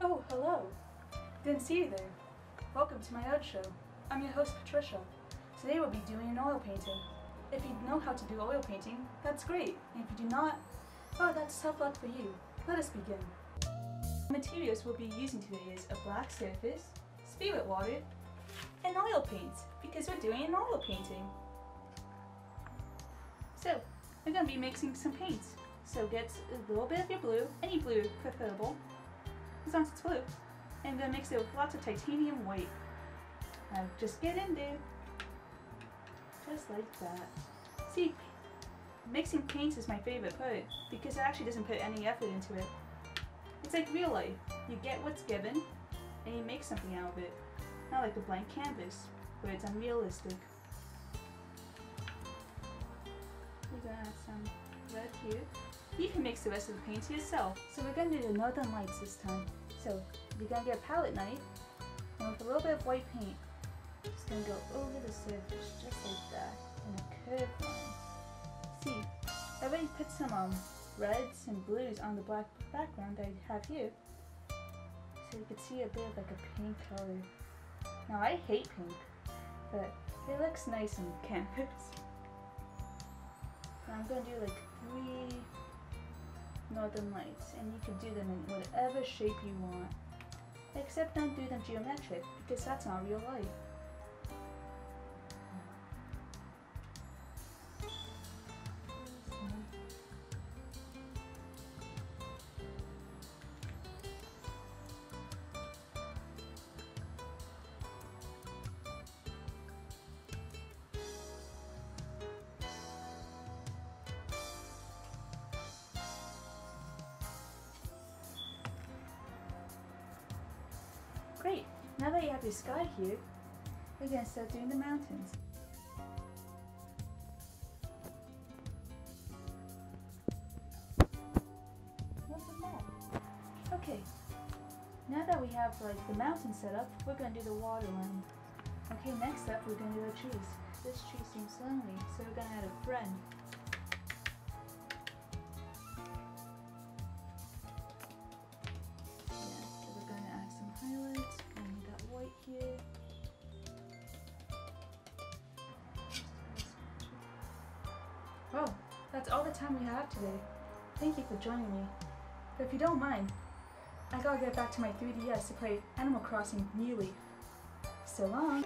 Oh, hello. Didn't see you there. Welcome to my art show. I'm your host, Patricia. Today we'll be doing an oil painting. If you know how to do oil painting, that's great. And if you do not, oh, that's tough luck for you. Let us begin. The materials we'll be using today is a black surface, spirit water, and oil paint, because we're doing an oil painting. So, we're going to be mixing some paints. So get a little bit of your blue, any blue preferable, as it's blue, and to mix it with lots of titanium white. Just get in there. Just like that. See, mixing paints is my favorite part because it actually doesn't put any effort into it. It's like real life. You get what's given and you make something out of it. Not like a blank canvas where it's unrealistic. We're gonna add some red here. You can mix the rest of the paint yourself. So we're gonna do the Northern Lights this time. So you're gonna get a palette knife and with a little bit of white paint, just gonna go over the surface just like that in a curved line. See, I already put some um, reds and blues on the black background I have here. So you can see a bit of like a pink color. Now I hate pink, but it looks nice on canvas. I'm gonna do like three northern lights and you can do them in whatever shape you want. Except don't do them geometric because that's not real life. Now that you have your sky here, we're gonna start doing the mountains. Okay, now that we have like the mountain set up, we're gonna do the water line. Okay, next up we're gonna do the trees. This tree seems lonely, so we're gonna add a friend. Well, that's all the time we have today. Thank you for joining me. But if you don't mind, I gotta get back to my 3DS to play Animal Crossing New Leaf. So long!